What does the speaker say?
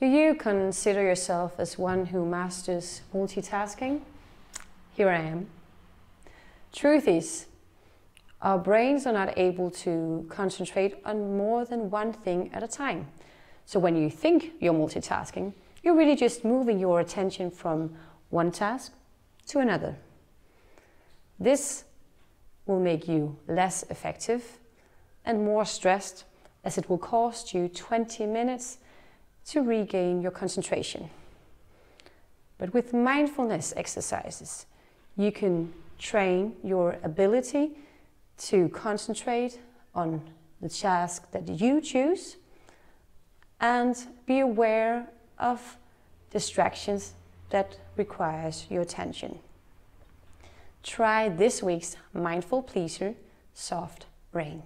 Do you consider yourself as one who masters multitasking? Here I am. Truth is, our brains are not able to concentrate on more than one thing at a time. So when you think you're multitasking, you're really just moving your attention from one task to another. This will make you less effective and more stressed as it will cost you 20 minutes to regain your concentration. But with mindfulness exercises, you can train your ability to concentrate on the task that you choose and be aware of distractions that requires your attention. Try this week's Mindful Pleazer Soft Rain.